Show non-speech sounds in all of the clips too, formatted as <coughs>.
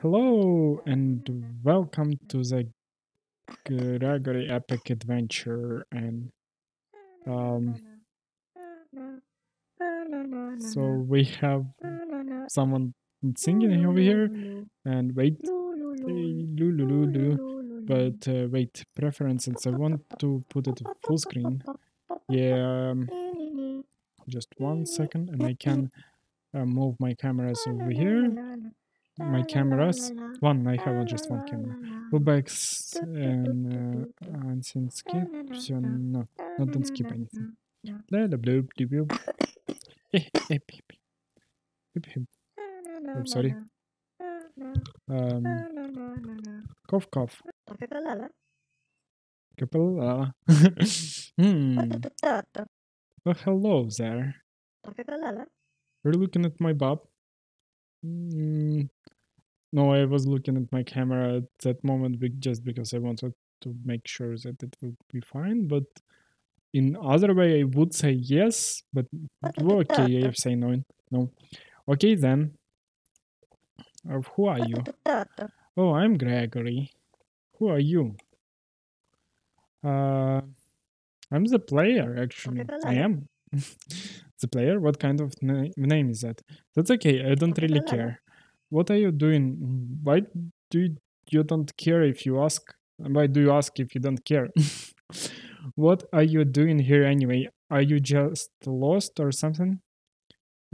Hello and welcome to the Gregory Epic Adventure and um so we have someone singing over here and wait but uh, wait preferences I want to put it full screen. Yeah um, just one second and I can uh, move my cameras over here my cameras. One, I have just one camera. Rubex and uh, and then skip. So no, no, don't skip anything. La la bloop de. I'm <coughs> eh, eh, oh, sorry. Um, cough cough. Capella. Uh, <laughs> hmm. Well, hello there. You're looking at my bob. Mm, no, I was looking at my camera at that moment just because I wanted to make sure that it would be fine. But in other way, I would say yes. But <laughs> okay, I have say no. No. Okay then. Uh, who are you? <laughs> Oh, I'm Gregory. Who are you? Uh, I'm the player. Actually, I am <laughs> the player. What kind of na- name is that? That's okay. I don't really care. What are you doing? Why do you, you don't care if you ask? Why do you ask if you don't care? <laughs> what are you doing here anyway? Are you just lost or something?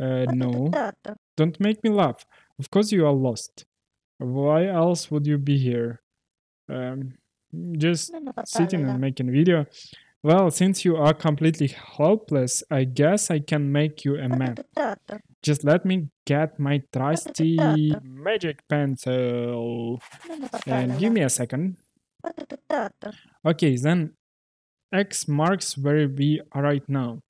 Uh, no. <laughs> Don't make me laugh. Of course you are lost. Why else would you be here? Um, just sitting and making video. Well, since you are completely helpless, I guess I can make you a map. Just let me get my trusty magic pencil. And give me a second. Okay, then X marks where we are right now.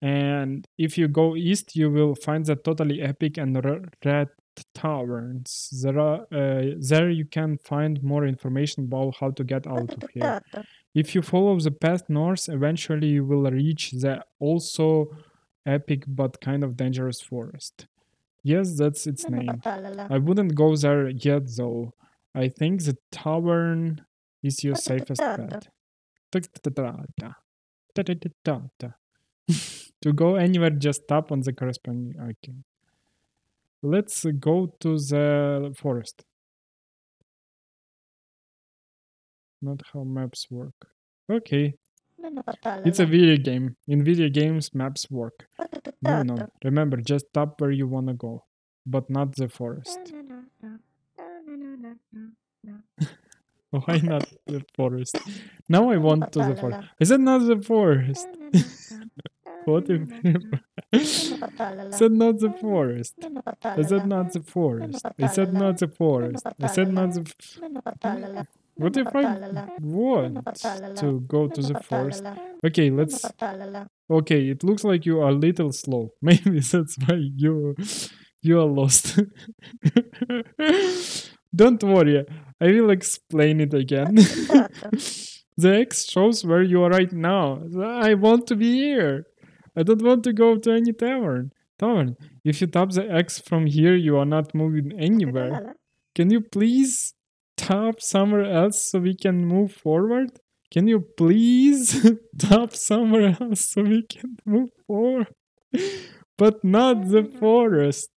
And if you go east, you will find the totally epic and red taverns. There, are, uh, there you can find more information about how to get out of here. If you follow the path north, eventually you will reach the also epic but kind of dangerous forest. Yes, that's its name. I wouldn't go there yet though. I think the tavern is your safest bet. To go anywhere, just tap on the corresponding icon. Let's go to the forest. Not how maps work. Okay, it's a video game. In video games, maps work. No, no. Remember, just tap where you wanna go, but not the forest. Why not the forest? Now I want to the forest. Is said not the forest. What if I said not the forest? Is said not the forest. I said not the forest. I said not the. What if I want to go to the forest? Okay, let's. Okay, it looks like you are a little slow. <laughs> Maybe that's why you you are lost. <laughs> Don't worry, I will explain it again. <laughs> the X shows where you are right now. I want to be here. I don't want to go to any tavern. Tavern. If you tap the X from here, you are not moving anywhere. Can you please tap somewhere else so we can move forward? Can you please <laughs> tap somewhere else so we can move forward? But not the forest.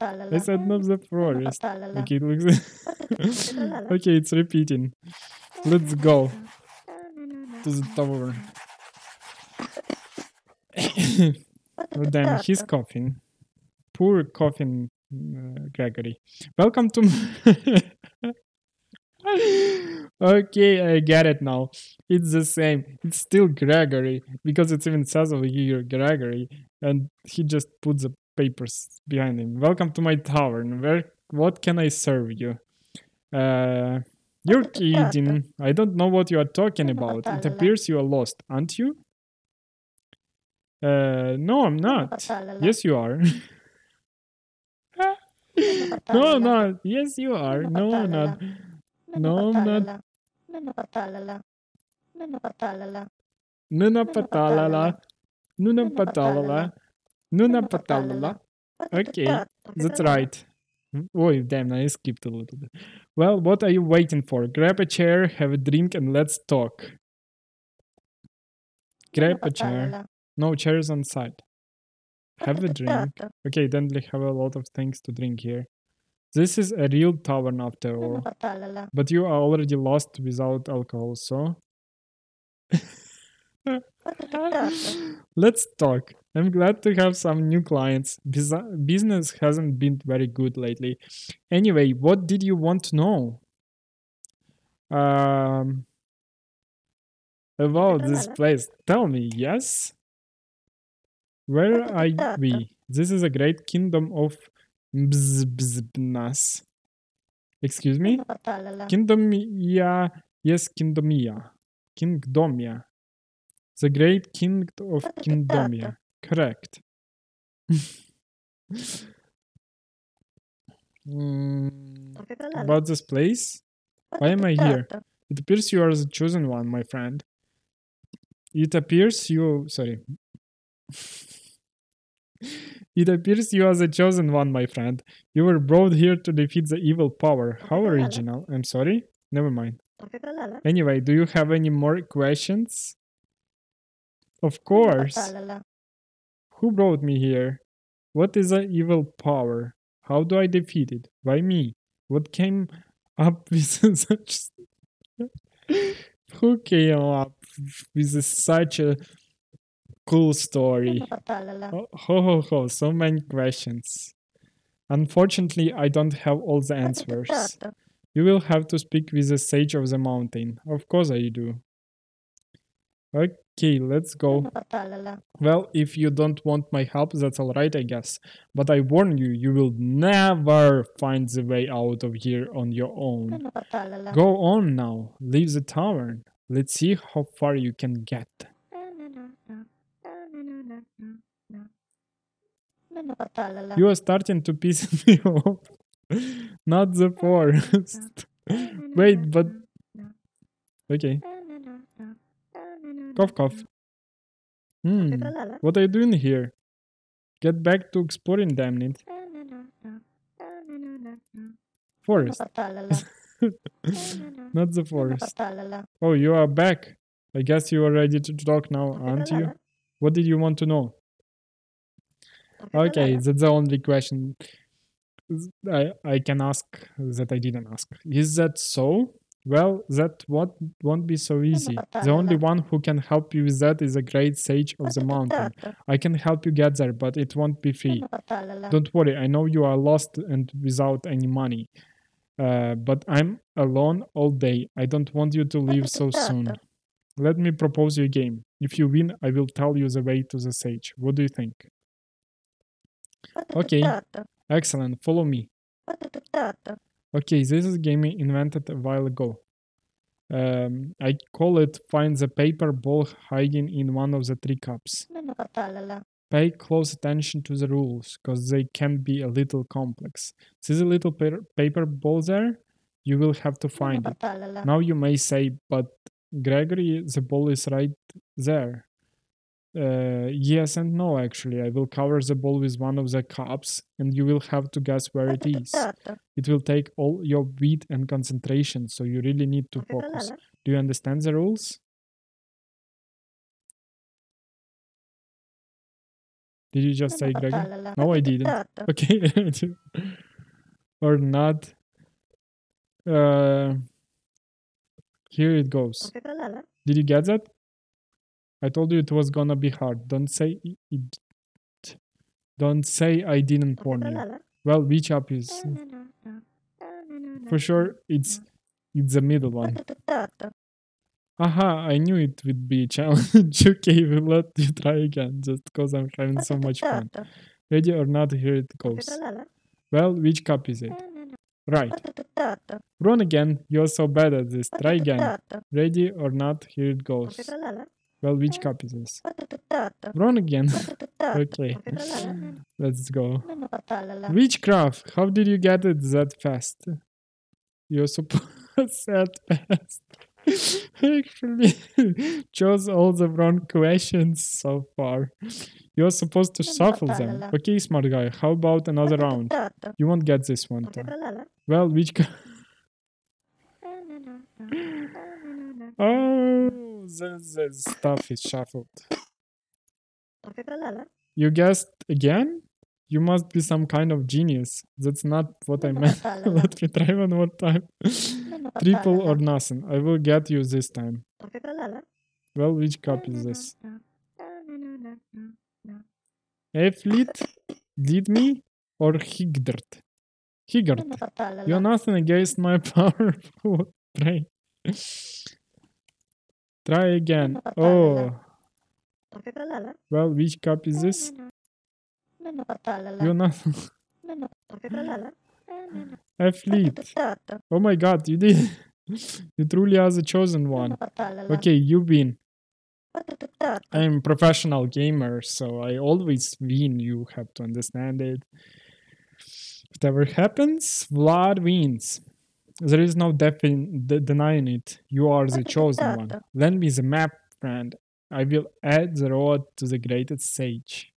I said not the forest. Okay, it looks. <laughs> okay, it's repeating. Let's go to the tower. oh, damn, he's coughing. Poor coughing uh, Gregory. Welcome to. <laughs> <laughs> okay, I get it now. It's the same. It's still Gregory because it even says over here Gregory, and he just puts the papers behind him. Welcome to my tavern. Where? What can I serve you? Uh, you're <laughs> kidding. I don't know what you are talking about. It <laughs> appears you are lost, aren't you? Uh, no, I'm not. Yes, you are. no, I'm not. Yes, you are. No, I'm not. No, I'm not. Nuna patalala. Nuna patalala. Nuna patalala. Okay, that's right. Oh, damn, I skipped a little bit. Well, what are you waiting for? Grab a chair, have a drink, and let's talk. Grab a chair. No chairs on site. Have a drink. Okay, then they have a lot of things to drink here. This is a real tavern after <laughs> all. But you are already lost without alcohol, so. <laughs> Let's talk. I'm glad to have some new clients. Bus- business hasn't been very good lately. Anyway, what did you want to know? Um, about this place. Tell me, yes? Where are we? <laughs> This is a great kingdom of Bzbzbnas. Excuse me? Kingdomia. Yes, kingdomia. Kingdomia. The great king of Kingdomia. Correct. <laughs> Mm, about this place? Why am I here? It appears you are the chosen one, my friend. It appears you. Sorry. <laughs> it appears you are the chosen one, my friend. You were brought here to defeat the evil power. How original. I'm sorry? Never mind. Anyway, do you have any more questions? Of course. Who brought me here? What is the evil power? How do I defeat it? Why me? What came up <laughs> with such <laughs> who came up with such a cool story? <laughs> Ho ho ho, so many questions. Unfortunately, I don't have all the answers. <laughs> You will have to speak with the sage of the mountain. Of course I do. Okay, let's go. <laughs> Well, if you don't want my help, that's alright, I guess. But I warn you, you will never find the way out of here on your own. Go on now, leave the tavern. Let's see how far you can get. You are starting to piss <laughs> me off. Not the forest. <laughs> Wait, but. Okay. Cough, cough. Hmm. What are you doing here? Get back to exploring, damn it. Forest. Not the forest. Oh, you are back. I guess you are ready to talk now, aren't you? What did you want to know? Okay, that's the only question I, I can ask that I didn't ask. Is that so? Well, that what won't be so easy. The only one who can help you with that is a great sage of the <laughs> mountain. <laughs> I can help you get there, but it won't be free. <laughs> Don't worry, I know you are lost and without any money. Uh, but I'm alone all day. I don't want you to leave so soon. Let me propose you a game. If you win, I will tell you the way to the sage. What do you think? Okay, excellent. Follow me. Okay, this is a game invented a while ago. Um, I call it find the paper ball hiding in one of the three cups. Pay close attention to the rules, because they can be a little complex. See the little paper ball there? You will have to find it. Now you may say, but Gregory, the ball is right there. Uh, yes and no, actually. I will cover the ball with one of the cups, and you will have to guess where it is. <laughs> It will take all your wit and concentration, so you really need to focus. Do you understand the rules? Did you just say Gregory? No, I didn't. <laughs> Okay. <laughs> or not. Uh, here it goes. Did you get that? I told you it was gonna be hard. Don't say it. Don't say I didn't warn you. Well, which up is? For sure, it's it's the middle one. Aha, I knew it would be a challenge. <laughs> okay, we'll let you try again, just because I'm having so much fun. Ready or not, here it goes. Well, which cup is it? Right. Run again. You're so bad at this. Try again. Ready or not, here it goes. Well, which cup is this? Run again. <laughs> okay. Let's go. Witchcraft. How did you get it that fast? You're supposed <laughs> that fast. Actually, chose all the wrong questions so far. You're supposed to shuffle them. Okay, smart guy. How about another round? You won't get this one time. Well, which? co- <laughs> oh, the, the stuff is shuffled. You guessed again? You must be some kind of genius. That's not what I meant. <laughs> Let me try one more time. Triple or nothing. I will get you this time. Well, which cup is this? Eflit, did me, or Higdert? Higdert. You're nothing against my <laughs> powerful brain. Try again. Oh, well, which cup is this? You're nothing. <laughs> Athlete. Oh my god, you did. <laughs> you truly are the chosen one. Okay, you win. I'm a professional gamer, so I always win. You have to understand it. Whatever happens, Vlad wins. There is no de- denying it. You are the chosen one. Lend me the map, friend. I will add the road to the greatest sage.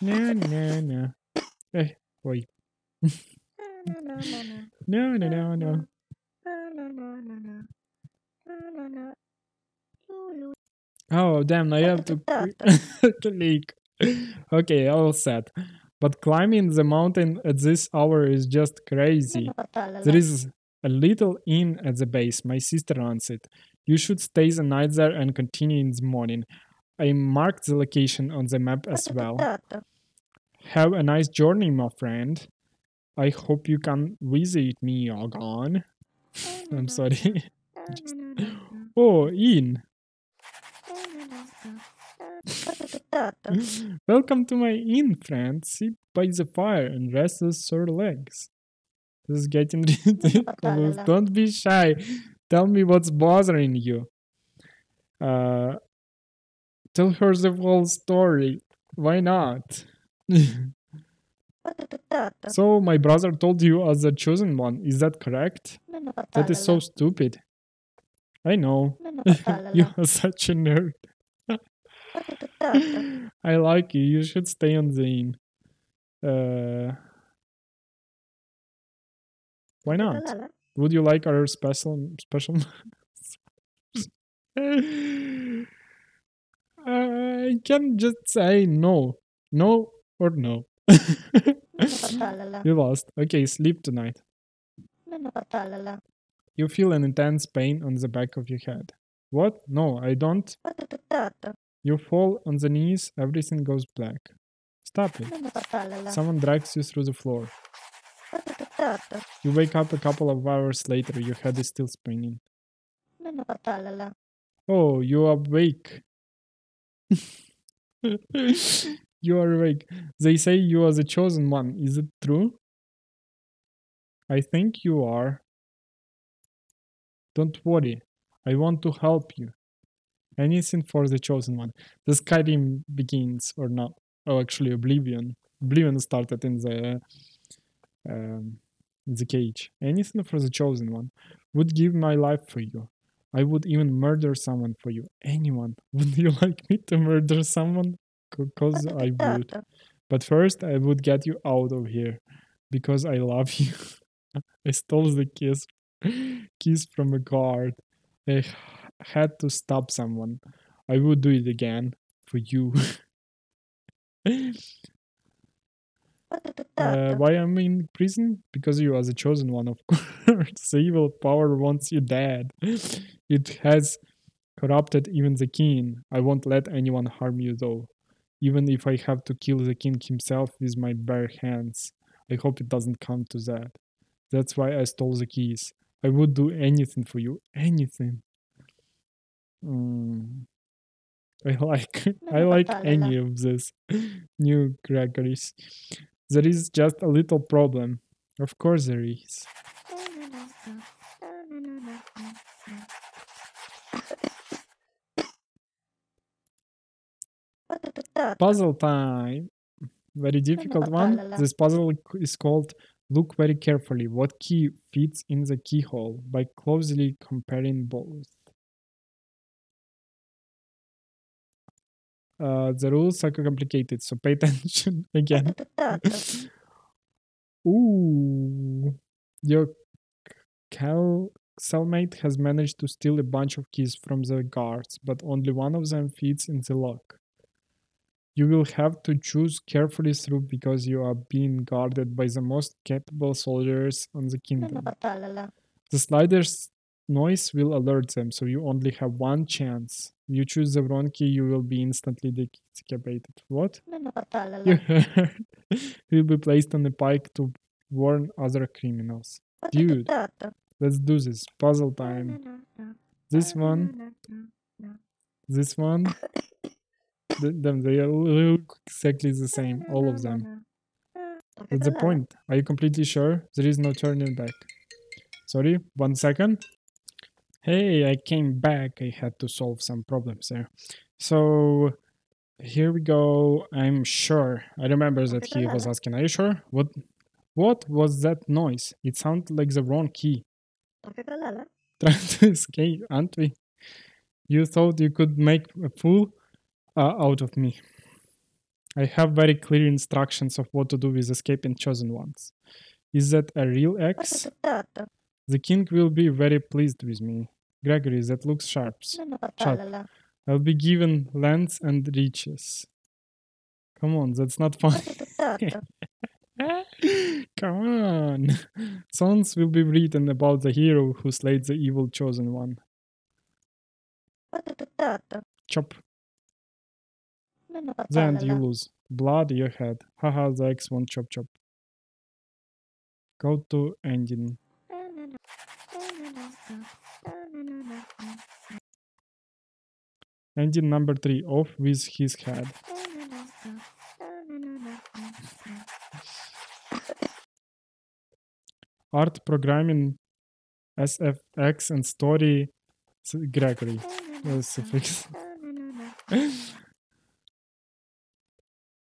No, no, no. Eh, wait. No, no, no, no. No, no, no, no. No, no, no, no. No, no, no. Oh, damn, I have to <laughs> click. Okay, all set. But climbing the mountain at this hour is just crazy. There is a little inn at the base. My sister runs it. You should stay the night there and continue in the morning. I marked the location on the map as <laughs> well. Have a nice journey, my friend. I hope you can visit me, Ogon. <laughs> I'm mm-hmm. sorry. <laughs> Just- mm-hmm. Oh, Ian. Mm-hmm. Welcome to my inn, friend. Sit by the fire and rest your sore legs. This is getting ridiculous. Don't be shy. Tell me what's bothering you. Uh, tell her the whole story. Why not? <laughs> so, my brother told you as the chosen one. Is that correct? That is so stupid. I know. <laughs> you are such a nerd. <laughs> I like you. You should stay on the inn. Uh, why not? Would you like our special special? I can just say no, no or no. <laughs> you lost. Okay, sleep tonight. You feel an intense pain on the back of your head. What? No, I don't. You fall on the knees, everything goes black. Stop it. Someone drags you through the floor. You wake up a couple of hours later, your head is still spinning. Oh, you are awake. You are awake. They say you are the chosen one. Is it true? I think you are. Don't worry. I want to help you. Anything for the chosen one. The Skyrim begins or not. Oh, actually, Oblivion. Oblivion started in the um, in the cage. Anything for the chosen one. Would give my life for you. I would even murder someone for you. Anyone. <laughs> Would you like me to murder someone? Because <laughs> I would. But first, I would get you out of here because I love you. <laughs> I stole the kiss, kiss from a guard. I had to stop someone. I would do it again for you. Uh, why I'm in prison? Because you are the chosen one, of <laughs> course. the evil power wants you dead. It has corrupted even the king. I won't let anyone harm you, though. Even if I have to kill the king himself with my bare hands. I hope it doesn't come to that. That's why I stole the keys. I would do anything for you. Anything. Mm. I <laughs> like I like any of this new Gregory's. There is just a little problem. Of course there is. Puzzle time. Very difficult one. This puzzle is called Look very carefully what key fits in the keyhole by closely comparing both. Uh, the rules are complicated, so pay <laughs> attention again. <laughs> Ooh, your cal- cellmate has managed to steal a bunch of keys from the guards, but only one of them fits in the lock. You will have to choose carefully through because you are being guarded by the most capable soldiers on the kingdom. <laughs> The slider's noise will alert them, so you only have one chance. You choose the wrong key, you will be instantly decapitated. What? <laughs> <laughs> You'll be placed on a pike to warn other criminals. Dude, let's do this. Puzzle time. This one. <coughs> This one. Them, they look exactly the same, all of them. That's the point. Are you completely sure? There is no turning back. Sorry, one second. Hey, I came back. I had to solve some problems there. So here we go. I'm sure. I remember that he was <laughs> asking, Are you sure? What what was that noise? It sounded like the wrong key. Trying to escape, aren't we? You thought you could make a fool uh, out of me. I have very clear instructions of what to do with escaping chosen ones. Is that a real X? <laughs> The king will be very pleased with me. Gregory, that looks sharp. Sharp. I'll be given lands and riches. Come on, that's not fun. <laughs> Come on. Songs will be written about the hero who slayed the evil chosen one. Chop. Then you lose. Blood your head. Haha, the X won't chop chop. Go to engine. Engine number three off with his head. Art programming SFX and story Gregory. SFX. <laughs>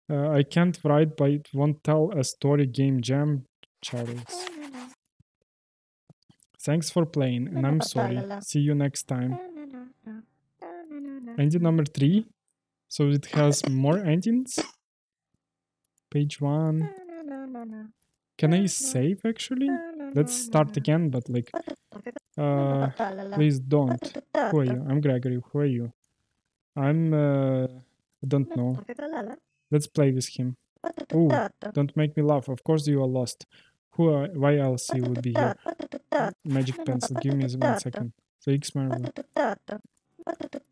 Uh, I can't write, but it won't tell a story game jam, Charles. Thanks for playing, and I'm <laughs> sorry. See you next time. Engine number three. So it has more engines. Page one. Can I save actually? Let's start again, but like, uh, please don't. Who are you? I'm Gregory. Who are you? I'm, uh, I don't know. Let's play with him. Oh, don't make me laugh. Of course you are lost. Who are, why else you would be here? Magic pencil, give me one second. The X Marvel.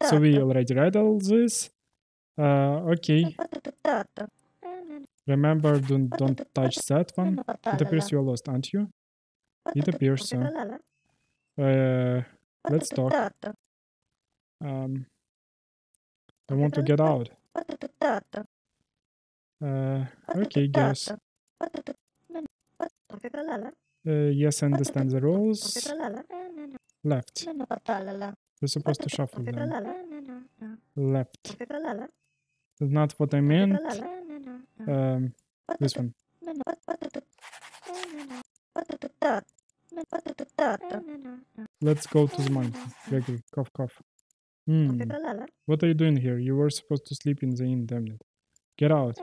So we already read all this. Uh, okay. Remember, don't, don't touch that one. It appears you are lost, aren't you? It appears so. Uh, let's talk. Um, I want to get out. Uh, okay, guess. Uh, yes, I understand the rules. Left. You're supposed to shuffle them. Left. That's not what I meant. Um, this one. Let's go to the mountain. Gregory, cough, cough. Hmm. What are you doing here? You were supposed to sleep in the inn, damn it. Get out.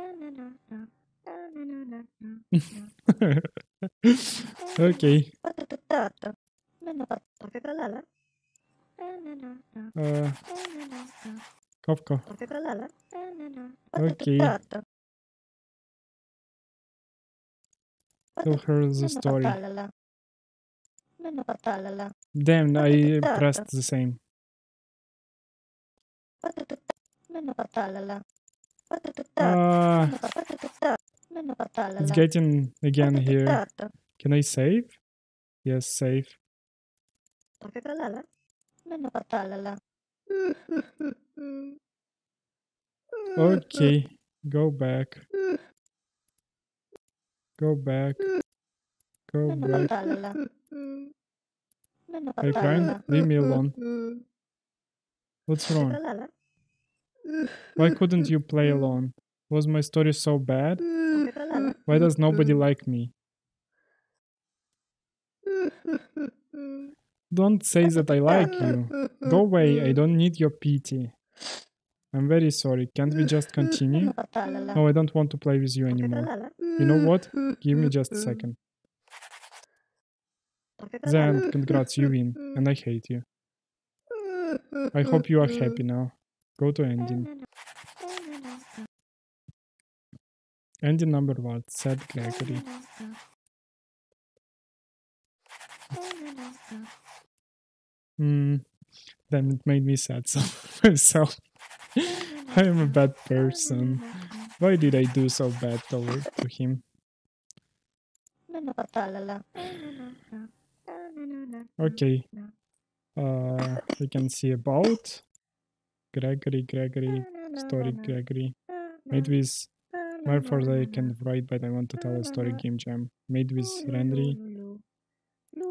Okay. Uh. Okay. Tell her the story. Damn, I pressed the same. Uh, it's getting again here. Can I save? Yes, save. Okay, go back. Go back. Go back. Hey, Brian, leave me alone. What's wrong? Why couldn't you play alone? Was my story so bad? <laughs> Why does nobody like me? Don't say that I like you. Go away, I don't need your pity. I'm very sorry, can't we just continue? No, I don't want to play with you anymore. You know what? Give me just a second. Then, congrats, you win, and I hate you. I hope you are happy now. Go to ending. Ending number one, said Gregory. Hmm. Then it made me sad so <laughs> myself. I am a bad person. Why did I do so bad to, to him? Okay. Uh, we can see about Gregory, Gregory, story Gregory. Made with Wherefore I can write, but I want to tell a story game jam. Made with Ren'Py.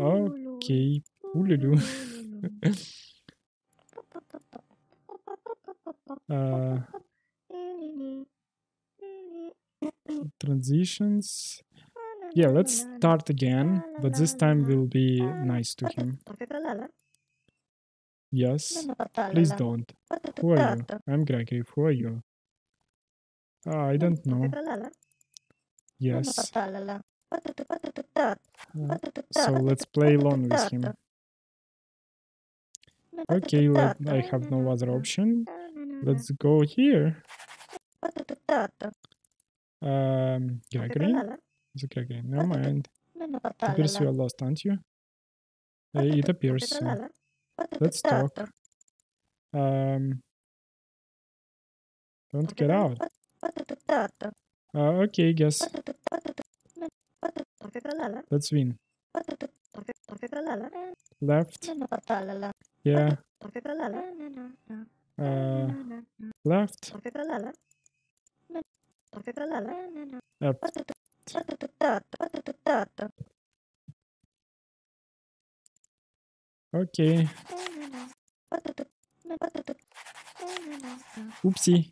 Okay. Ululu. <laughs> uh, transitions. Yeah, let's start again, but this time we'll be nice to him. Yes, please don't. Who are you? I'm Gregory. Who are you? Ah, I don't know. Yes. Uh, so let's play alone with him. Okay, let, I have no other option. Let's go here. Um, Gregory? Is it Gregory? Never mind. It appears you are lost, aren't you? Uh, it appears so. Let's talk. Um, don't get out. Uh, okay, guess. Let's win. Left. Yeah. Uh, left. Up. Okay. Oopsie.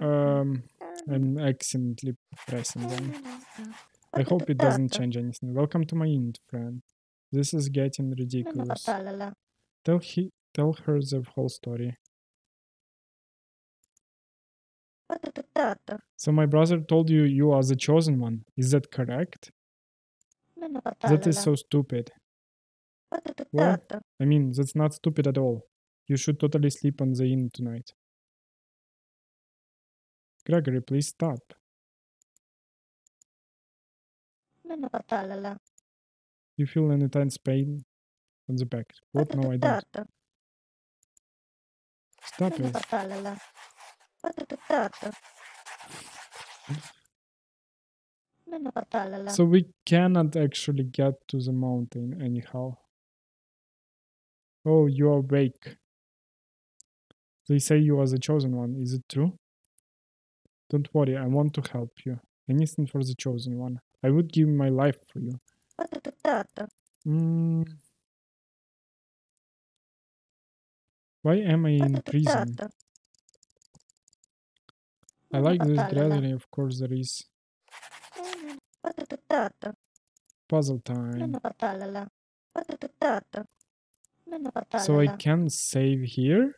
Um, I'm accidentally pressing them. I hope it doesn't change anything. Welcome to my int, friend. This is getting ridiculous. Tell he tell her the whole story. So my brother told you you are the chosen one. Is that correct? That is so stupid. What? I mean, that's not stupid at all. You should totally sleep on the inn tonight. Gregory, please stop. You feel an intense pain on the back. What? No, I don't. Stop it. So we cannot actually get to the mountain anyhow. Oh, you are awake. They say you are the chosen one. Is it true? Don't worry, I want to help you. Anything for the chosen one. I would give my life for you. Mm. Why am I in prison? I like this gallery, of course there is. Puzzle time. So I can save here?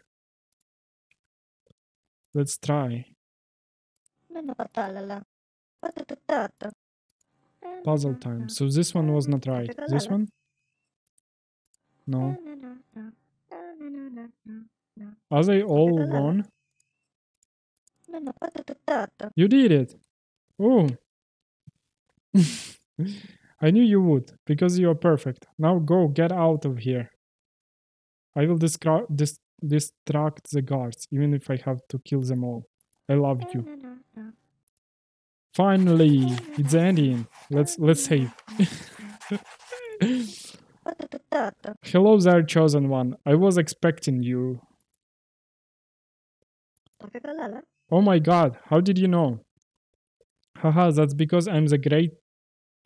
Let's try. Puzzle time. So this one was not right. This one? No. Are they all gone? You did it! Oh! <laughs> I knew you would, because you are perfect. Now go, get out of here. I will dis distract the guards, even if I have to kill them all. I love you. Finally, it's ending. Let's let's save. <laughs> Hello there, chosen one. I was expecting you. Oh my god, how did you know? Haha, that's because I'm the great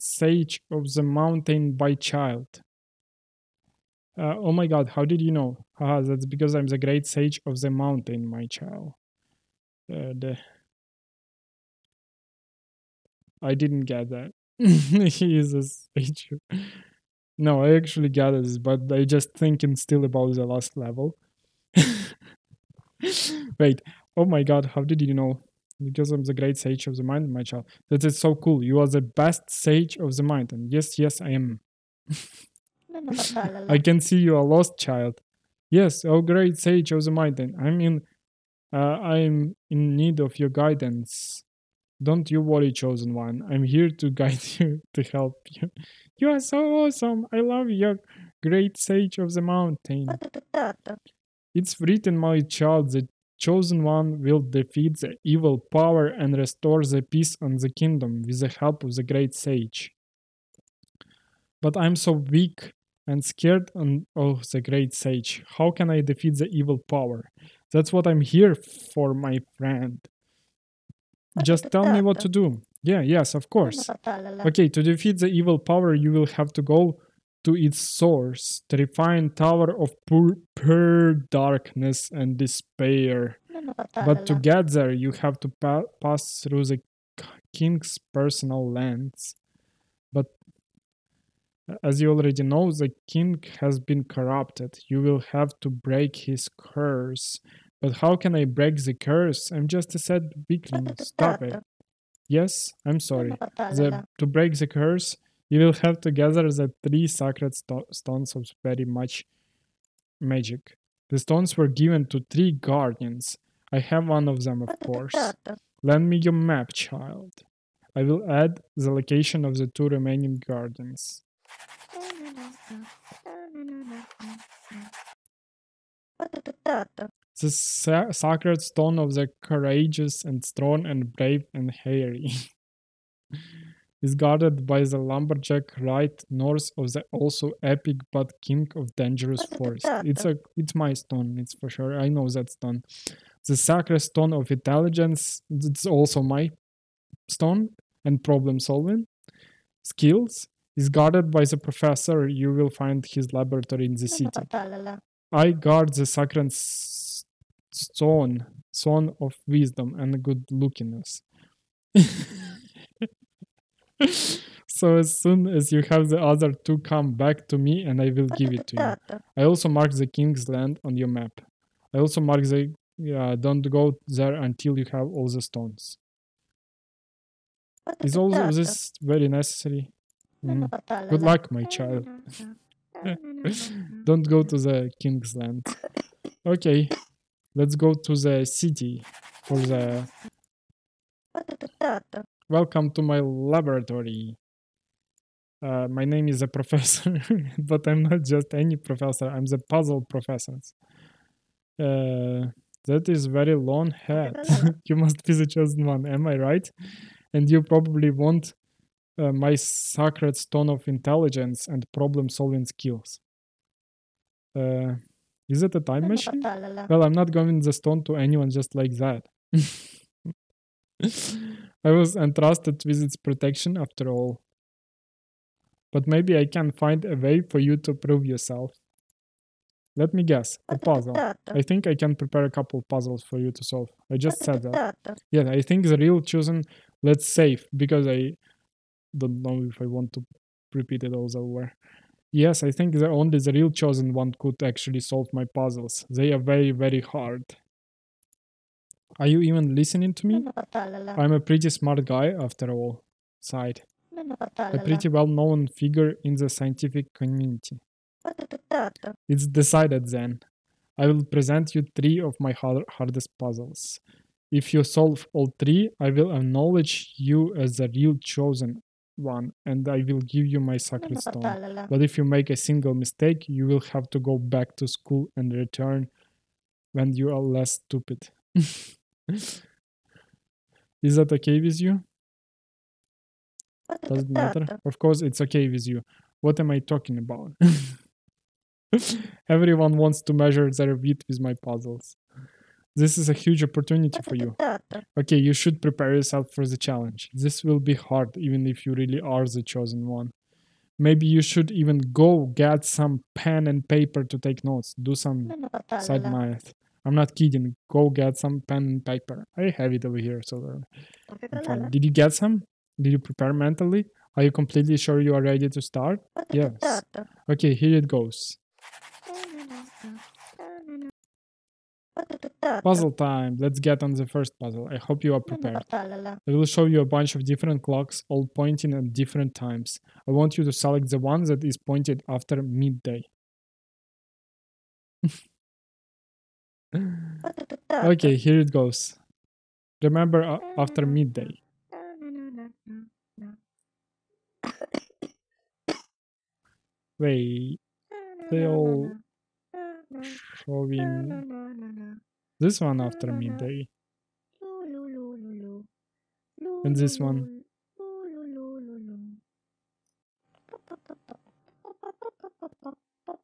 sage of the mountain by child. Uh, oh my god, how did you know? Haha, that's because I'm the great sage of the mountain, my child. Uh, the... I didn't get that. <laughs> he is a sage. No, I actually got this but I just thinking still about the last level. <laughs> Wait, oh my god, how did you know? Because I'm the great sage of the mind, my child. That is so cool. You are the best sage of the mind. And yes, yes, I am. <laughs> <laughs> I can see you are lost, child. Yes, oh great sage of the. And I'm in uh, I'm in need of your guidance. Don't you worry, chosen one. I'm here to <laughs> guide you, to help you. You are so awesome. I love you, great sage of the mountain. It's written, my child, the chosen one will defeat the evil power and restore the peace on the kingdom with the help of the great sage. But I'm so weak and scared of the great sage. How can I defeat the evil power? That's what I'm here for, my friend. Just tell me what to do. Yeah, yes, of course. Okay, to defeat the evil power, you will have to go to its source, the refined tower of pure, pure darkness and despair. But to get there, you have to pa- pass through the king's personal lands. As you already know, the king has been corrupted. You will have to break his curse. But how can I break the curse? I'm just a sad weakling. Stop it. <laughs> Yes, I'm sorry. The, to break the curse, you will have to gather the three sacred sto- stones of very much magic. The stones were given to three guardians. I have one of them, of course. Lend me your map, child. I will add the location of the two remaining guardians. The sacred stone of the courageous and strong and brave and hairy <laughs> is guarded by the lumberjack right north of the also epic but king of dangerous forest. It's a it's my stone, it's for sure. I know that stone. The sacred stone of intelligence, it's also my stone and problem solving skills is guarded by the professor. You will find his laboratory in the city. I guard the sacred stone, son of wisdom and good lookingness. <laughs> so as soon as you have the other two come back to me and I will give it to you. I also mark the king's land on your map. I also mark the yeah, don't go there until you have all the stones. Is all of this very necessary? Mm. Good luck, my child. <laughs> don't go to the king's land. Okay, let's go to the city for the welcome to my laboratory. Uh, my name is a professor <laughs> but i'm not just any professor i'm the puzzle professor uh, that is very long head <laughs> you must be the chosen one am i right? And you probably want uh, my sacred stone of intelligence and problem solving skills uh, is it a time machine? Well, I'm not giving the stone to anyone just like that. <laughs> I was entrusted with its protection after all. But maybe I can find a way for you to prove yourself. Let me guess, a puzzle. I think I can prepare a couple of puzzles for you to solve. I just said that. Yeah, I think the real chosen, let's save, because I don't know if I want to repeat it all over. Yes, I think the only the real chosen one could actually solve my puzzles. They are very, very hard. Are you even listening to me? I'm a pretty smart guy after all. Sighed. A pretty well known figure in the scientific community. It's decided then. I will present you three of my hard- hardest puzzles. If you solve all three, I will acknowledge you as the real chosen one and I will give you my sacred stone. But if you make a single mistake, you will have to go back to school and return when you are less stupid. <laughs> Is that okay with you? Does it <laughs> matter? Of course, it's okay with you. What am I talking about? <laughs> Everyone wants to measure their wit with my puzzles. This is a huge opportunity for you. <laughs> Okay, you should prepare yourself for the challenge. This will be hard, even if you really are the chosen one. Maybe you should even go get some pen and paper to take notes. Do some <laughs> side math. I'm not kidding. Go get some pen and paper. I have it over here, so. Did you get some? Did you prepare mentally? Are you completely sure you are ready to start? <laughs> Yes. Okay, here it goes. Puzzle time. Let's get on the first puzzle. I hope you are prepared. I will show you a bunch of different clocks, all pointing at different times. I want you to select the one that is pointed after midday. <laughs> okay, here it goes. Remember uh, after midday. Wait, they all showing this one after midday. And this one.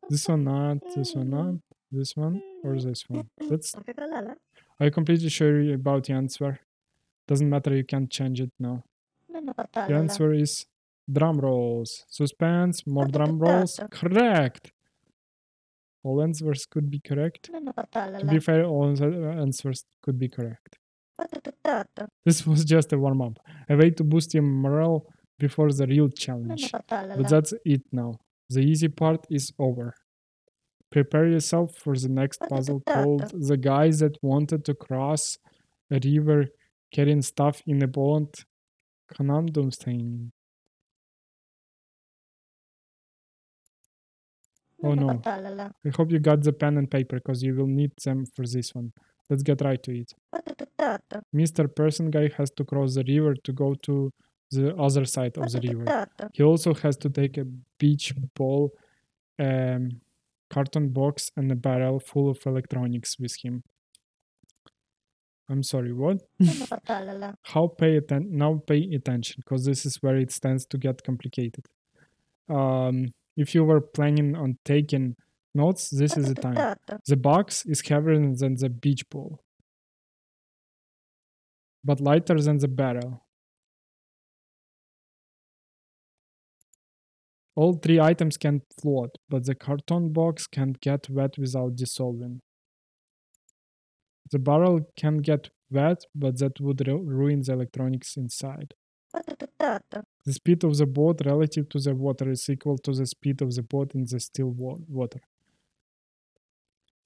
This one not, this one not, this one or this one. That's <laughs> you completely sure about the answer? Doesn't matter, you can't change it now. The answer is drum rolls. Suspense, more drum rolls. <laughs> Correct. All answers could be correct. To be fair, all uh, answers could be correct. This was just a warm up, a way to boost your morale before the real challenge. But that's it now. The easy part is over. Prepare yourself for the next puzzle called The Guys That Wanted to Cross a River Carrying Stuff in a Boat Conundrum thing. Oh no. I hope you got the pen and paper because you will need them for this one. Let's get right to it. Mr. Person Guy has to cross the river to go to the other side of the river. He also has to take a beach ball, um, carton box, and a barrel full of electronics with him. I'm sorry, what? <laughs> How pay atten- now pay attention because this is where it stands to get complicated. Um, if you were planning on taking notes, this is the time. <laughs> The box is heavier than the beach ball, but lighter than the barrel. All three items can float, but the carton box can't get wet without dissolving. The barrel can get wet, but that would ru- ruin the electronics inside. <laughs> The speed of the boat relative to the water is equal to the speed of the boat in the still water.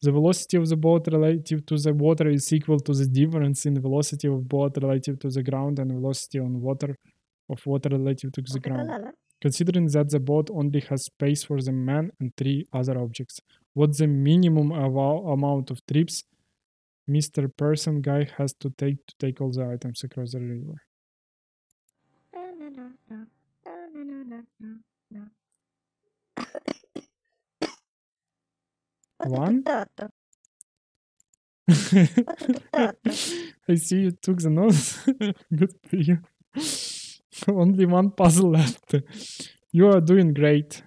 The velocity of the boat relative to the water is equal to the difference in velocity of boat relative to the ground and velocity on water of water relative to the ground. Considering that the boat only has space for the man and three other objects, what's the minimum amount of trips Mr. Person Guy has to take to take all the items across the river? One? <laughs> I see you took the notes. <laughs> Good for you. <laughs> Only one puzzle left. You are doing great.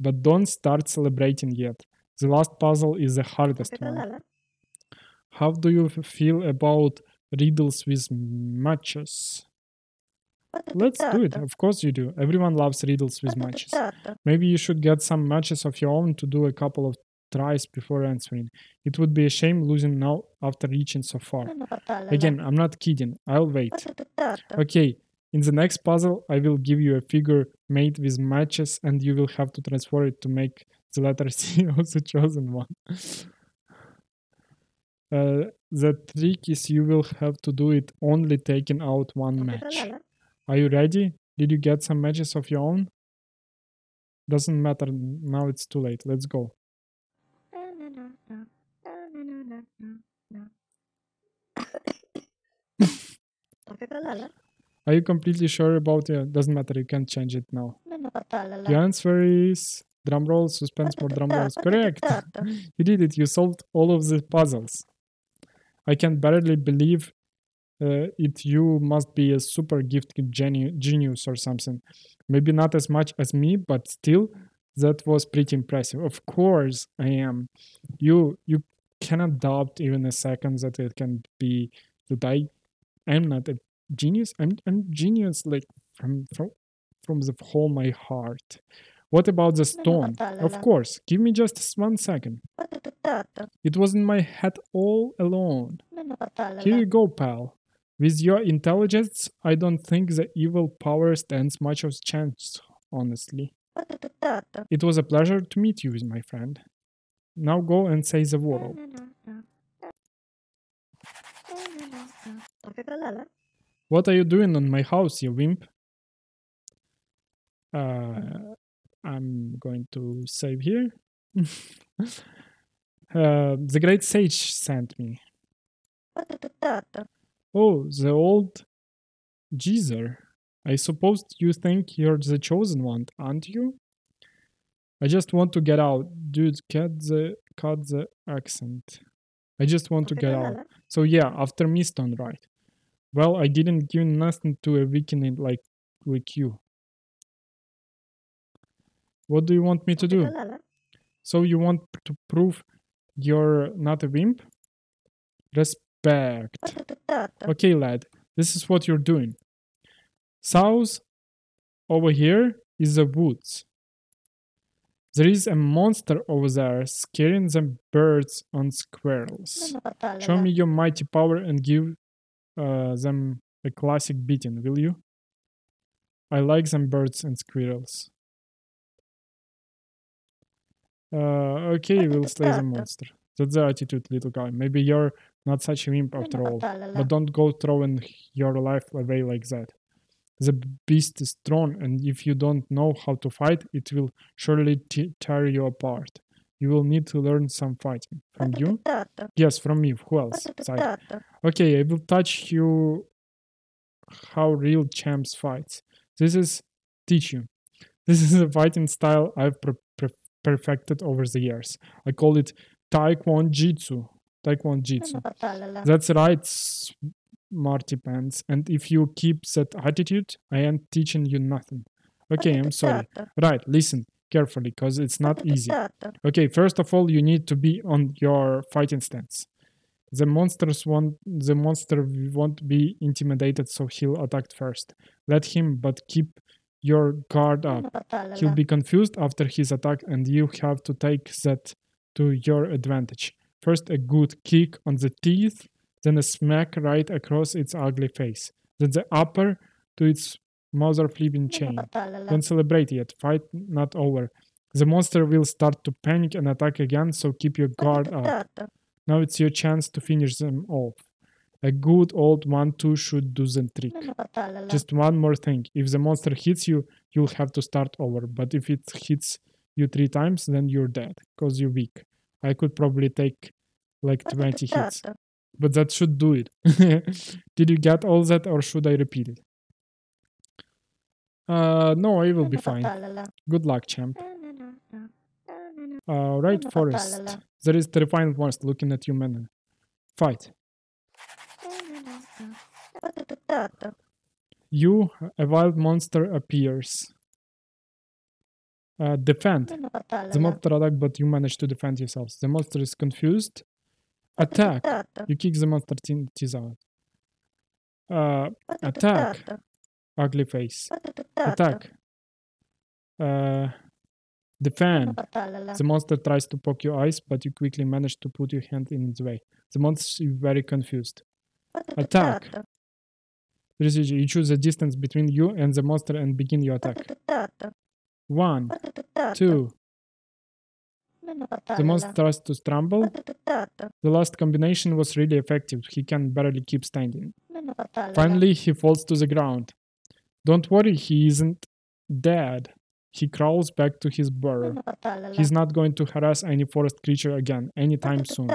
But don't start celebrating yet. The last puzzle is the hardest one. How do you feel about riddles with matches? Let's do it. Of course you do. Everyone loves riddles with matches. Maybe you should get some matches of your own to do a couple of tries before answering. It would be a shame losing now after reaching so far. Again, I'm not kidding. I'll wait. Okay, in the next puzzle, I will give you a figure made with matches and you will have to transfer it to make the letter <laughs> C also chosen one. Uh, the trick is you will have to do it only taking out one match. Are you ready? Did you get some matches of your own? Doesn't matter. Now it's too late. Let's go. Are you completely sure about it? Doesn't matter. You can't change it now. The answer is drum roll, suspense, more drum rolls. Correct. <laughs> you did it. You solved all of the puzzles. I can barely believe uh, it. You must be a super gifted geni- genius or something. Maybe not as much as me, but still, that was pretty impressive. Of course, I am. You you cannot doubt even a second that it can be that I am not a genius. I'm I'm genius like from from from the whole my heart. What about the stone? Of course. Give me just one second. It was in my head all alone. Here you go, pal. With your intelligence, I don't think the evil power stands much of chance, honestly. <laughs> It was a pleasure to meet you, my friend. Now go and say the word. What are you doing on my house, you wimp? Uh, I'm going to save here. <laughs> uh, the great sage sent me. <laughs> Oh, the old geezer. I suppose you think you're the chosen one, aren't you? I just want to get out. Dude, cut the cut the accent. I just want to get out. So yeah, after me, Stone, right? Well, I didn't give nothing to a weakling like like you. What do you want me to do? So you want to prove you're not a wimp? Respect. Okay, lad, this is what you're doing. South over here is the woods. There is a monster over there scaring the birds and squirrels. Show me your mighty power and give uh, them a classic beating, will you? I like them birds and squirrels. Uh, okay, we'll slay the monster. That's the attitude, little guy. Maybe you're not such a wimp after all. But don't go throwing your life away like that. The beast is strong, and if you don't know how to fight, it will surely t- tear you apart. You will need to learn some fighting. From you? Yes, from me. Who else? Sai. Okay, I will touch you how real champs fight. This is teach you. This is a fighting style I've perfected over the years. I call it Taekwondo Jitsu. Taekwondo Jitsu. That's right, Marty Pants. And if you keep that attitude, I am teaching you nothing. Okay, I'm sorry. Right, listen carefully, because it's not easy. Okay, first of all, you need to be on your fighting stance. The monsters want the monster won't be intimidated, so he'll attack first. Let him, but keep your guard up. He'll be confused after his attack, and you have to take that to your advantage. First, a good kick on the teeth, then a smack right across its ugly face, then the upper to its mother flipping <laughs> chain. Don't celebrate yet, fight not over. The monster will start to panic and attack again, so keep your guard up. Now it's your chance to finish them off. A good old one two should do the trick. Just one more thing. If the monster hits you, you'll have to start over. But if it hits you three times, then you're dead, because you're weak. I could probably take like 20 hits. But that should do it. <laughs> Did you get all that or should I repeat it? Uh, no, I will be fine. Good luck, champ. Uh, right, Forest. There is terrifying monster looking at you, man. Fight. You, a wild monster appears. Uh, defend. The monster attack, but you manage to defend yourselves. The monster is confused. Attack. You kick the monster teeth out. Uh, attack. Ugly face. Attack. Uh, defend. The monster tries to poke your eyes, but you quickly manage to put your hand in its way. The monster is very confused. Attack. You choose a distance between you and the monster and begin your attack. One, two. The monster tries to scramble. The last combination was really effective. He can barely keep standing. Finally, he falls to the ground. Don't worry, he isn't dead. He crawls back to his burrow. He's not going to harass any forest creature again anytime soon.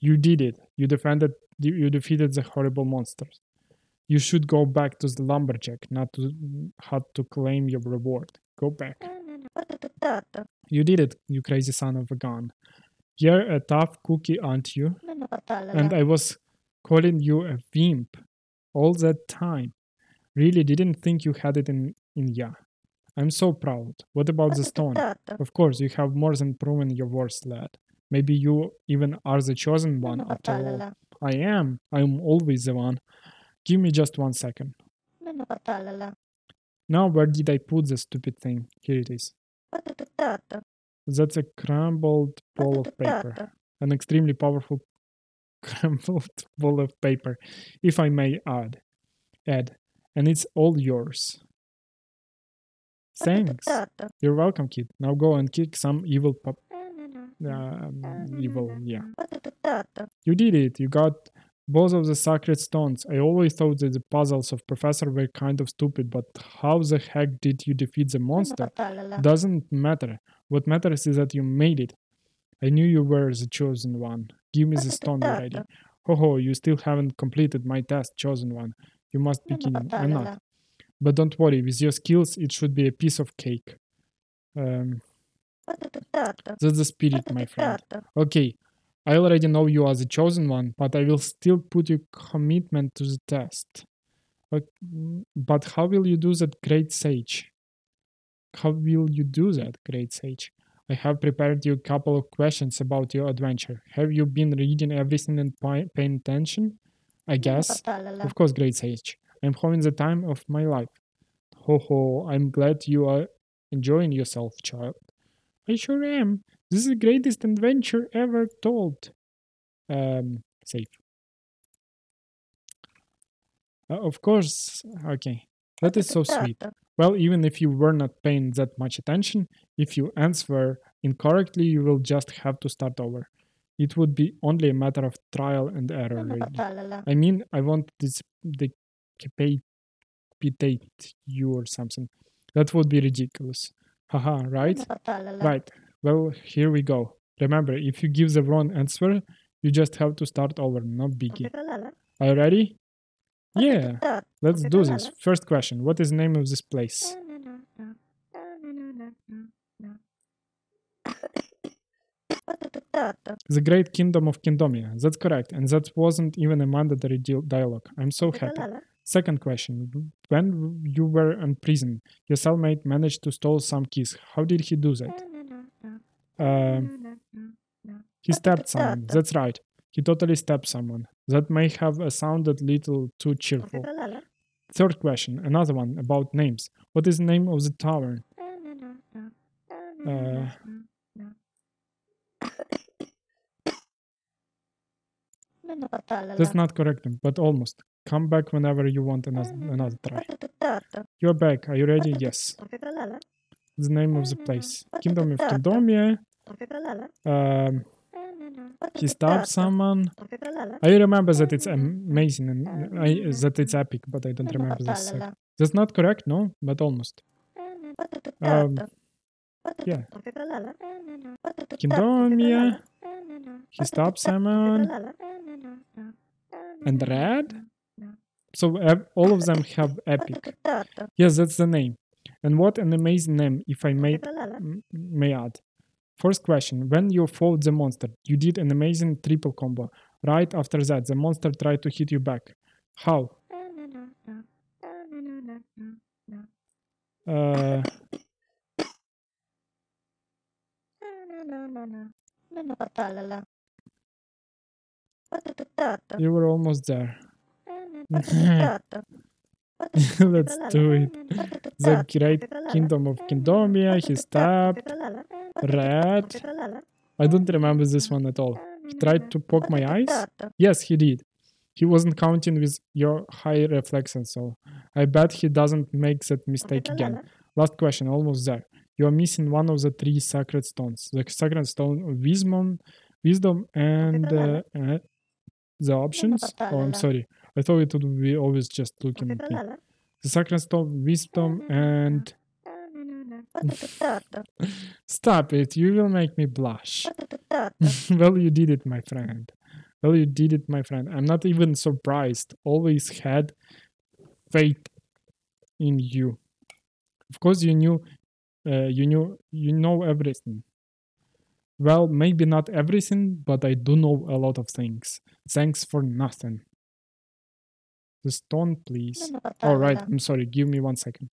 You did it. You defended. You defeated the horrible monsters. You should go back to the lumberjack, not to had to claim your reward. Go back. <laughs> You did it, you crazy son of a gun. You're a tough cookie, aren't you? And I was calling you a wimp all that time. Really didn't think you had it in, in ya. I'm so proud. What about the stone? Of course, you have more than proven your worth, lad. Maybe you even are the chosen one after all. I am. I'm always the one. Give me just one second. <laughs> Now, where did I put the stupid thing? Here it is. That's a crumbled ball of paper. An extremely powerful <laughs> crumpled ball of paper, if I may add. Add, and it's all yours. Thanks. You're welcome, kid. Now go and kick some evil pop. Um, evil, yeah. You did it. You got both of the sacred stones. I always thought that the puzzles of Professor were kind of stupid, but how the heck did you defeat the monster? <laughs> Doesn't matter. What matters is that you made it. I knew you were the chosen one. Give me the stone already. <laughs> Ho ho, you still haven't completed my test, chosen one. You must be kidding. I'm not. But don't worry, with your skills, it should be a piece of cake. Um, <laughs> that's the spirit, my friend. Okay, I already know you are the chosen one, but I will still put your commitment to the test. But, but how will you do that, great sage? How will you do that, great sage? I have prepared you a couple of questions about your adventure. Have you been reading everything and paying attention? I guess. Of course, great sage. I'm having the time of my life. Ho ho, I'm glad you are enjoying yourself, child. I sure am. This is the greatest adventure ever told. Um, save. Uh, of course, okay. That is so sweet. Well, even if you were not paying that much attention, if you answer incorrectly, you will just have to start over. It would be only a matter of trial and error, <laughs> really. I mean, I want this decapitate you or something. That would be ridiculous. Haha, right? <laughs> Right. Well, here we go. Remember, if you give the wrong answer, you just have to start over, no biggie. Are you ready? Yeah, let's do this. First question What is the name of this place? The Great Kingdom of Kingdomia. That's correct. And that wasn't even a mandatory dialogue. I'm so happy. Second question. When you were in prison, your cellmate managed to steal some keys. How did he do that? Uh, he stabbed someone. That's right. He totally stabbed someone. That may have sounded a little too cheerful. Third question, another one about names. What is the name of the tavern? Uh, that's not correct, but almost. Come back whenever you want another, another try. You're back. Are you ready? Yes. The name of the place. Kingdom of Kingdomia. Um, he stabbed someone. I remember that it's amazing and I, that it's epic, but I don't remember this. That's not correct, no, but almost. Um, yeah. Kingdomia. He stabbed someone. And red. So all of them have epic. Yes, that's the name. And what an amazing name, if I may, may add. First question When you fought the monster, you did an amazing triple combo. Right after that, the monster tried to hit you back. How? <laughs> Uh, <laughs> you were almost there. <laughs> <laughs> Let's do it. The great kingdom of Kingdomia, he stabbed. Red. I don't remember this one at all. He tried to poke my eyes? Yes, he did. He wasn't counting with your high reflexes, so I bet he doesn't make that mistake again. Last question, almost there. You are missing one of the three sacred stones. The sacred stone of wisdom, wisdom and uh, uh, the options. Oh, I'm sorry. I thought it would be always just looking at me. The sacred stone, wisdom, and <laughs> Stop it. You will make me blush. <laughs> well, you did it, my friend. Well, you did it, my friend. I'm not even surprised. Always had faith in you. Of course, you knew, uh, you knew, you know everything. Well, maybe not everything, but I do know a lot of things. Thanks for nothing. The stone, please. All right, I'm sorry. Give me one second.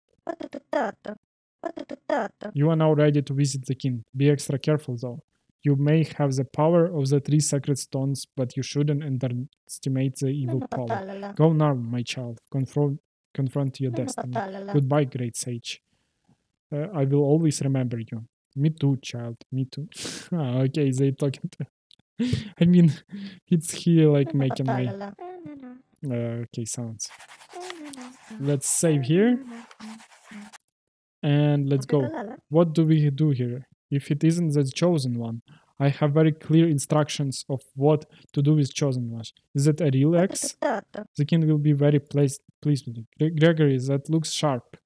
You are now ready to visit the king. Be extra careful though. You may have the power of the three sacred stones, but you shouldn't underestimate the evil power. Go now, my child. Confront, confront your destiny. Goodbye, great sage. Uh, I will always remember you. Me too, child. Me too. <laughs> ah, okay, they talking to <laughs> I mean, <laughs> it's here like making my Uh, okay sounds. Let's save here and let's go. What do we do here? If it isn't the chosen one, I have very clear instructions of what to do with chosen one. Is it a real axe? The king will be very pleased, pleased with it. Gregory, that looks sharp.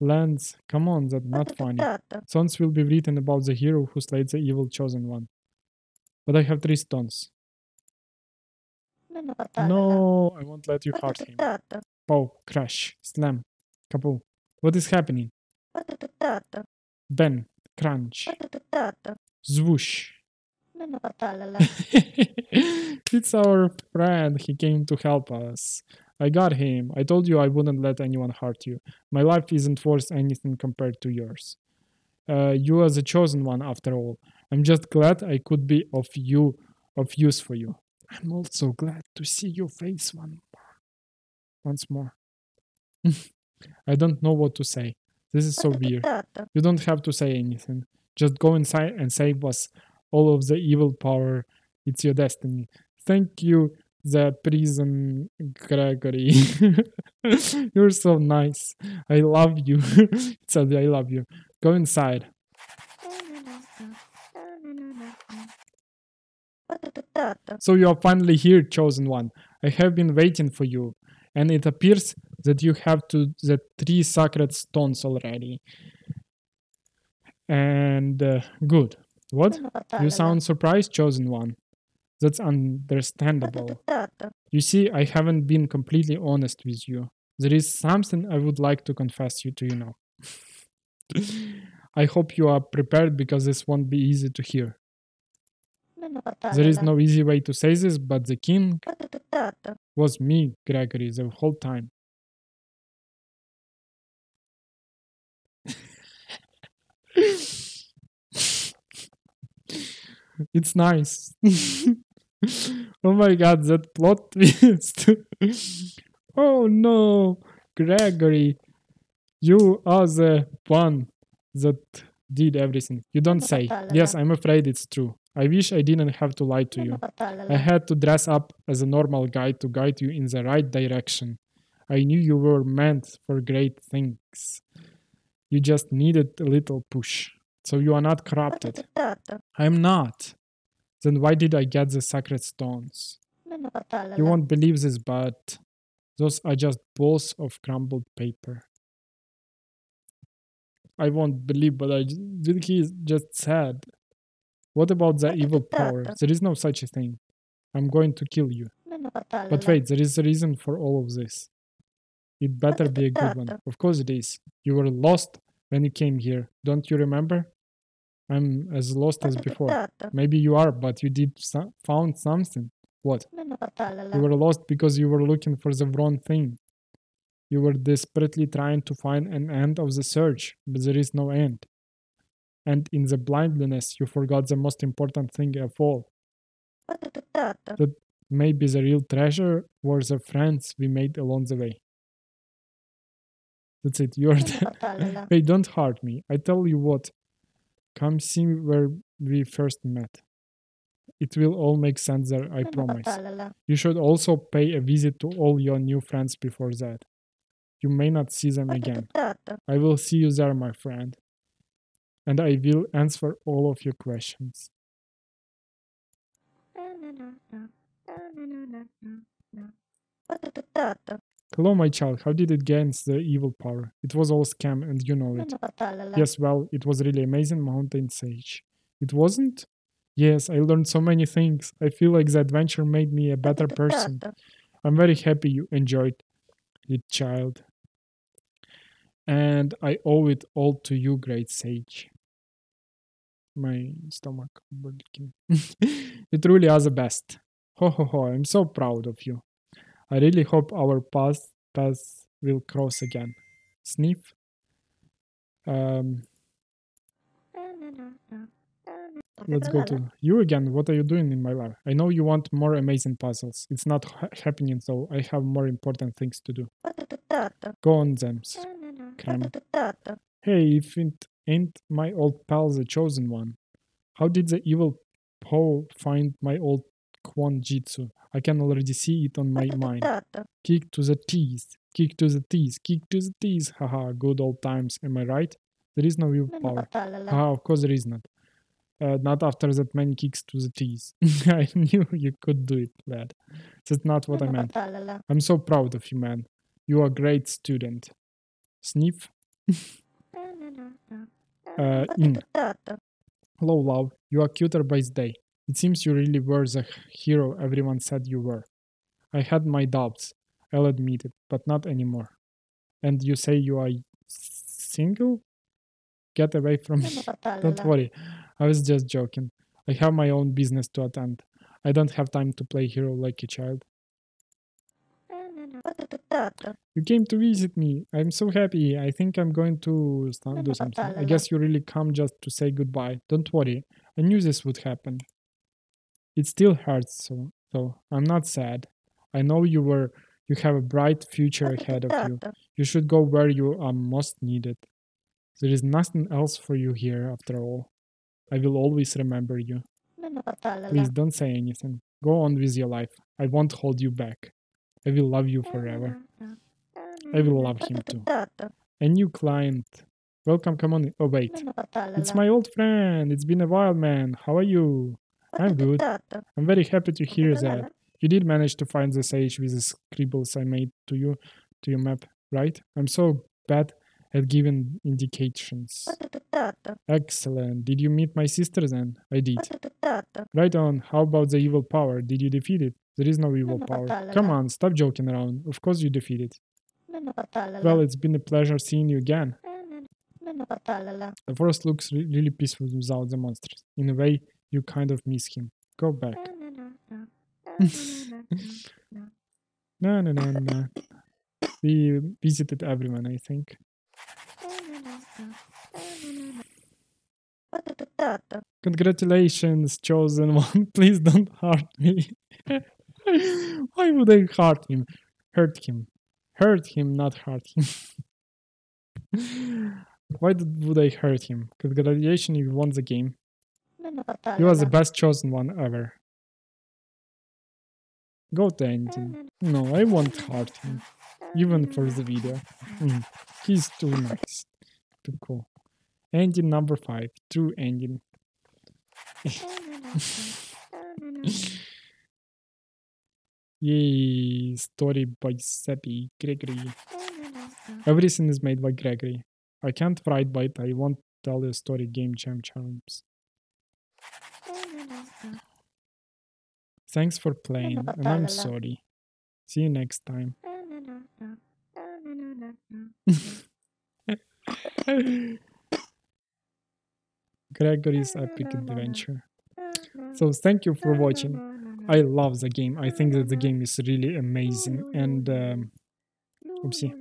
Lance, come on, that's not funny. Songs will be written about the hero who slayed the evil chosen one. But I have three stones. No, I won't let you hurt him. Pow, crash, slam, kapoo. What is happening? Ben, crunch, zwoosh. <laughs> it's our friend. He came to help us. I got him. I told you I wouldn't let anyone hurt you. My life isn't worth anything compared to yours. Uh, you are the chosen one after all. I'm just glad I could be of you of use for you. I'm also glad to see your face one more. Once more. <laughs> I don't know what to say. This is so weird. <laughs> You don't have to say anything. Just go inside and save us all of the evil power. It's your destiny. Thank you, the prison Gregory. <laughs> You're so nice. I love you. it said, I love you. Go inside. So you are finally here, chosen one. I have been waiting for you, and it appears that you have to the three sacred stones already. And uh, good. What? You sound surprised, chosen one. That's understandable. You see, I haven't been completely honest with you. There is something I would like to confess you to you now. <laughs> I hope you are prepared because this won't be easy to hear. There is no easy way to say this, but the king was me, Gregory, the whole time. it's nice. oh my god, that plot twist. oh no, Gregory, you are the one that did everything. You don't say. Yes, I'm afraid it's true. I wish I didn't have to lie to you. I <laughs> had to dress up as a normal guy to guide you in the right direction. I knew you were meant for great things. You just needed a little push. So you are not corrupted. I'm not. Then why did I get the sacred stones? You won't believe this, but those are just balls of crumbled paper. I won't believe, but I Vilki just said. What about the evil power? There is no such a thing. I'm going to kill you. But wait, there is a reason for all of this. It better be a good one. Of course it is. You were lost when you came here. Don't you remember? I'm as lost as before. Maybe you are, but you did so- found something. What? You were lost because you were looking for the wrong thing. You were desperately trying to find an end of the search, but there is no end. And in the blindness, you forgot the most important thing of all. <laughs> That maybe the real treasure were the friends we made along the way. That's it. You're. The- <laughs> hey, don't hurt me. I tell you what. Come see where we first met. It will all make sense there, I promise. <laughs> You should also pay a visit to all your new friends before that. You may not see them again. I will see you there, my friend. And I will answer all of your questions. Hello, my child. How did it gain the evil power? It was all scam, and you know it. Yes, well, it was really amazing, Mountain Sage. It wasn't? Yes, I learned so many things. I feel like the adventure made me a better person. I'm very happy you enjoyed it, child. And I owe it all to you, great sage. My stomach working. you <laughs> truly are the best. Ho ho ho, I'm so proud of you. I really hope our paths paths will cross again. Sniff. Um, let's go to you again. What are you doing in my life? I know you want more amazing puzzles. It's not ha- happening, so I have more important things to do. Go on, Zems. Cram. Hey, if it ain't my old pal, the chosen one, how did the evil Poe find my old Kwon Jitsu. I can already see it on my mind. <laughs> Kick to the teeth, kick to the teeth, kick to the teeth. Haha, good old times. Am I right? There is no willpower. Haha, of course there is not. Uh, not after that many kicks to the teeth. <laughs> I knew you could do it, lad. That's not what I meant. I'm so proud of you, man. You are a great student. Sniff. <laughs> uh, in. Hello, love. You are cuter by the day. It seems you really were the hero everyone said you were. I had my doubts, I'll admit it, but not anymore. And you say you are single? Get away from me. <laughs> Don't worry, I was just joking. I have my own business to attend. I don't have time to play hero like a child. <laughs> You came to visit me. I'm so happy. I think I'm going to start do something. I guess you really come just to say goodbye. Don't worry. I knew this would happen. It still hurts so though. I'm not sad. I know you were you have a bright future ahead of you. You should go where you are most needed. There is nothing else for you here after all. I will always remember you. Please don't say anything. Go on with your life. I won't hold you back. I will love you forever. I will love him too. A new client. Welcome, come on. Oh, wait. It's my old friend. It's been a while, man. How are you? I'm good. I'm very happy to hear that. You did manage to find the sage with the scribbles I made to you, to your map, right? I'm so bad at giving indications. Excellent. Did you meet my sister then? I did. Right on. How about the evil power? Did you defeat it? There is no evil power. Come on, stop joking around. Of course you defeat it. Well, it's been a pleasure seeing you again. The forest looks re really peaceful without the monsters. In a way, you kind of miss him. Go back. no, no, no, no. We visited everyone, I think. Congratulations, chosen <laughs> one. Please don't hurt me. <laughs> <laughs> Why would I hurt him? Hurt him. Hurt him, not hurt him. <laughs> Why did, would I hurt him? Congratulations, you won the game. He was the best chosen one ever. Go to engine. No, I won't hurt him. Even for the video. Mm. He's too nice. Too cool. Engine number five. True engine. <laughs> Yay! Story by Sepi Gregory. Everything is made by Gregory. I can't write, but I won't tell a story game jam charms. Thanks for playing, and I'm sorry. See you next time. <laughs> Gregory's Epic Adventure. So thank you for watching. I love the game. I think that the game is really amazing and um, oopsie.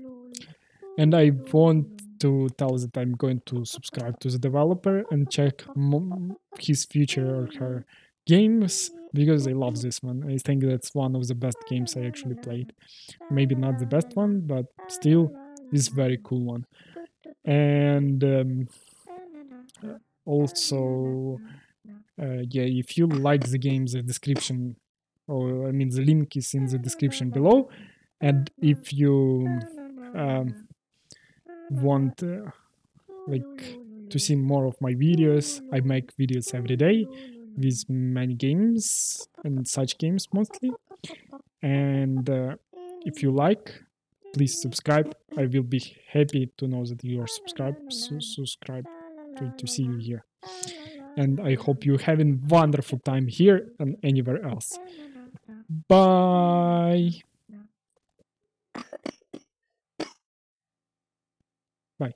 And I want to tell that I'm going to subscribe to the developer and check his future or her games because I love this one. I think that's one of the best games I actually played. Maybe not the best one, but still is very cool one. And um, also, uh, yeah, if you like the game, the description, or I mean, the link is in the description below. And if you um, want, uh, like, to see more of my videos, I make videos every day with many games and such games mostly. And uh, if you like, please subscribe. I will be happy to know that you are subscribed. So subscribe to, to see you here. And I hope you're having wonderful time here and anywhere else. Bye. <coughs> Bye.